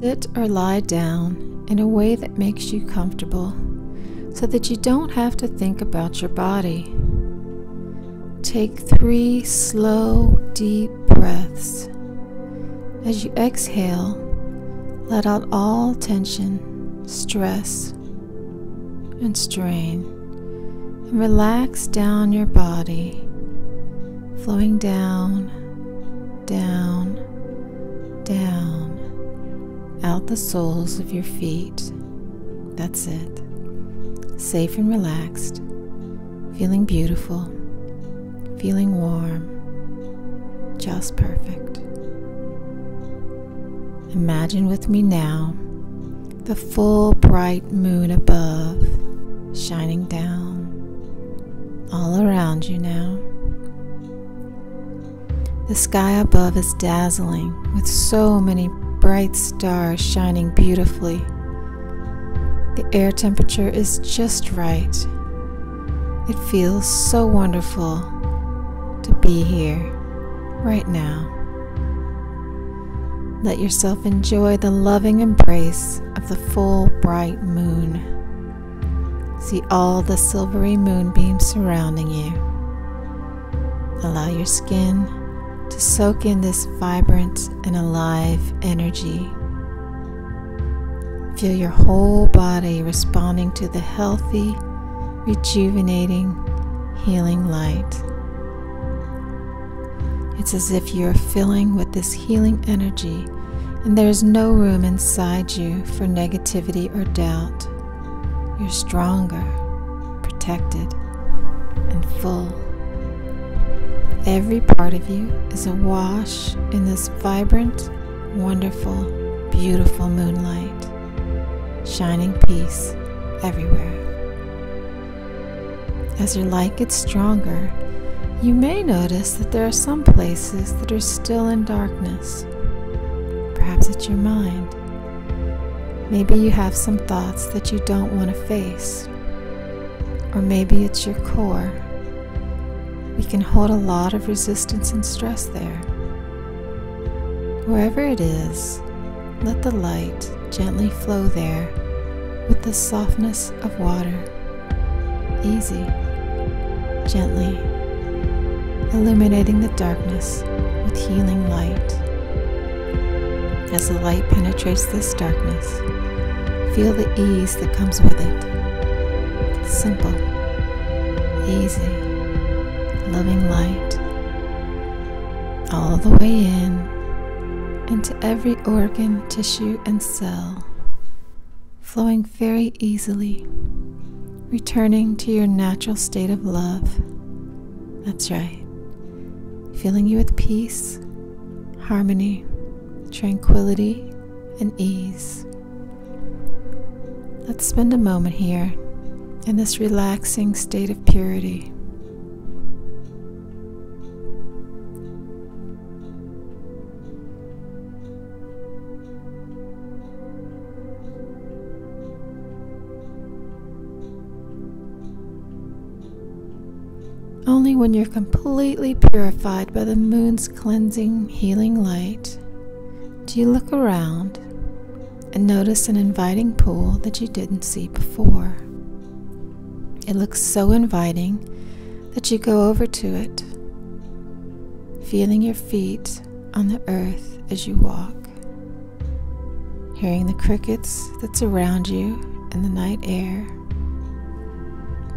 Sit or lie down in a way that makes you comfortable so that you don't have to think about your body. Take three slow, deep breaths. As you exhale, let out all tension, stress, and strain, and relax down your body, flowing down, down, down, out the soles of your feet. That's it. Safe and relaxed, feeling beautiful, feeling warm, just perfect. Imagine with me now the full bright moon above shining down all around you now. The sky above is dazzling with so many bright stars shining beautifully. The air temperature is just right. It feels so wonderful to be here right now. Let yourself enjoy the loving embrace of the full bright moon. See all the silvery moonbeams surrounding you. Allow your skin soak in this vibrant and alive energy. Feel your whole body responding to the healthy, rejuvenating, healing light. It's as if you're filling with this healing energy and there's no room inside you for negativity or doubt. You're stronger, protected, and full. Every part of you is awash in this vibrant, wonderful, beautiful moonlight, shining peace everywhere. As your light gets stronger, you may notice that there are some places that are still in darkness. Perhaps it's your mind. Maybe you have some thoughts that you don't want to face. Or maybe it's your core. We can hold a lot of resistance and stress there. Wherever it is, let the light gently flow there with the softness of water. Easy, gently illuminating the darkness with healing light. As the light penetrates this darkness, feel the ease that comes with it. Simple, easy, loving light, all the way in, into every organ, tissue, and cell, flowing very easily, returning to your natural state of love. That's right filling you with peace, harmony, tranquility, and ease. Let's spend a moment here in this relaxing state of purity. Only when you're completely purified by the moon's cleansing, healing light do you look around and notice an inviting pool that you didn't see before. It looks so inviting that you go over to it, feeling your feet on the earth as you walk, hearing the crickets that surround you in the night air,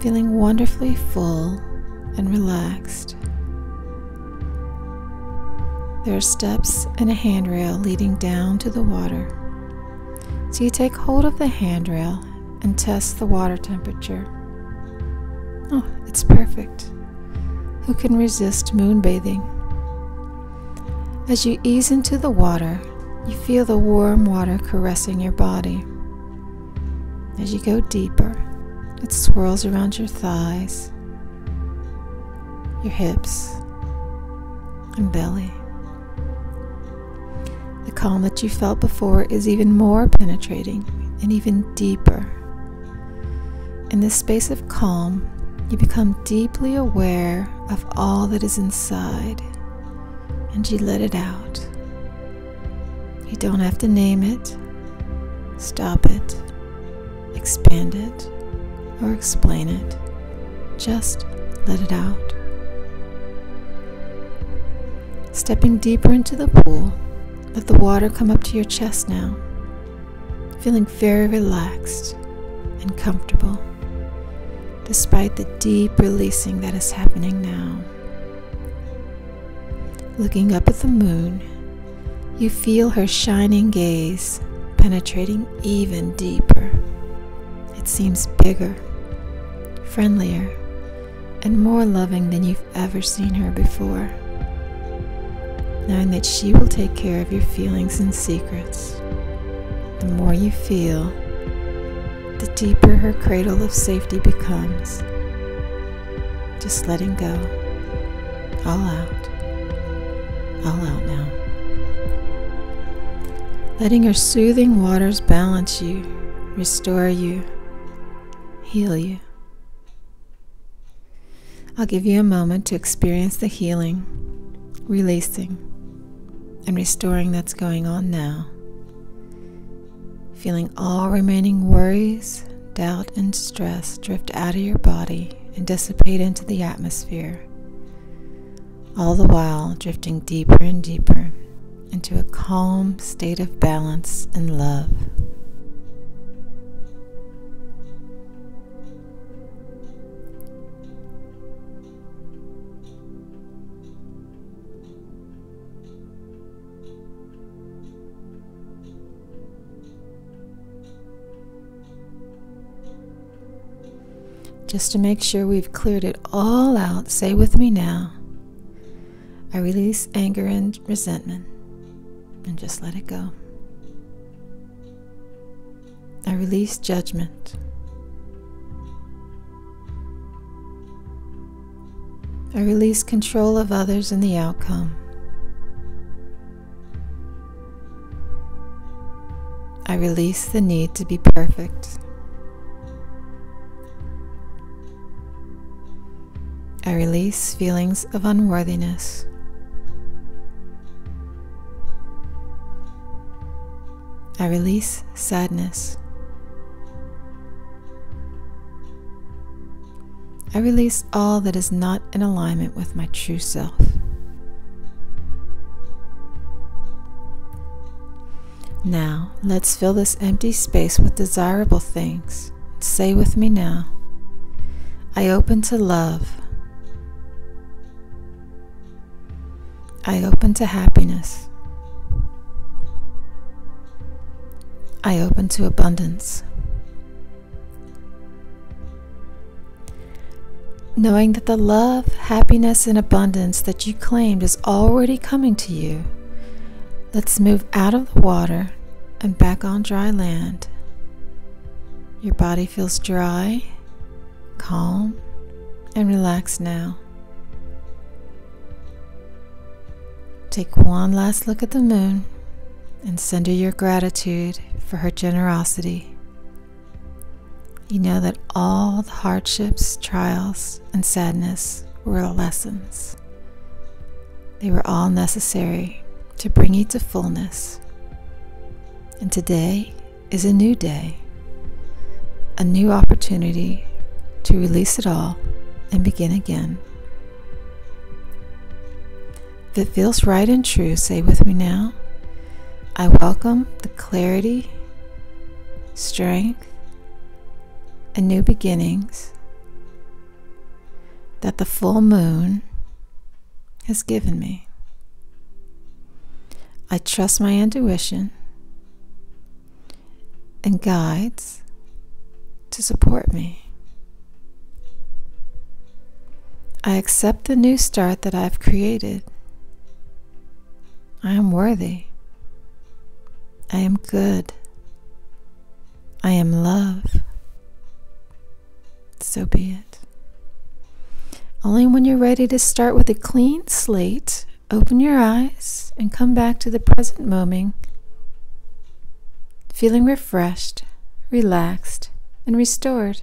feeling wonderfully full and relaxed. There are steps and a handrail leading down to the water. So you take hold of the handrail and test the water temperature. Oh, it's perfect. Who can resist moonbathing? As you ease into the water, you feel the warm water caressing your body. As you go deeper, it swirls around your thighs your hips, and belly. The calm that you felt before is even more penetrating and even deeper. In this space of calm, you become deeply aware of all that is inside and you let it out. You don't have to name it, stop it, expand it, or explain it. Just let it out. Stepping deeper into the pool, let the water come up to your chest now, feeling very relaxed and comfortable despite the deep releasing that is happening now. Looking up at the moon, you feel her shining gaze penetrating even deeper. It seems bigger, friendlier, and more loving than you've ever seen her before. Knowing that she will take care of your feelings and secrets. The more you feel, the deeper her cradle of safety becomes. Just letting go. All out. All out now. Letting her soothing waters balance you, restore you, heal you. I'll give you a moment to experience the healing, releasing, and restoring that's going on now feeling all remaining worries, doubt, and stress drift out of your body and dissipate into the atmosphere, all the while drifting deeper and deeper into a calm state of balance and love. Just to make sure we've cleared it all out, say with me now I release anger and resentment and just let it go. I release judgment. I release control of others and the outcome. I release the need to be perfect. I release feelings of unworthiness. I release sadness. I release all that is not in alignment with my true self. Now, let's fill this empty space with desirable things. Say with me now I open to love. I open to happiness. I open to abundance. Knowing that the love, happiness, and abundance that you claimed is already coming to you, let's move out of the water and back on dry land. Your body feels dry, calm, and relaxed now. Take one last look at the moon and send her your gratitude for her generosity. You know that all the hardships, trials, and sadness were lessons. They were all necessary to bring you to fullness. And today is a new day, a new opportunity to release it all and begin again. It feels right and true, say with me now I welcome the clarity, strength, and new beginnings that the full moon has given me. I trust my intuition and guides to support me. I accept the new start that I've created. I am worthy. I am good. I am love. So be it. Only when you're ready to start with a clean slate, open your eyes and come back to the present moment, feeling refreshed, relaxed, and restored.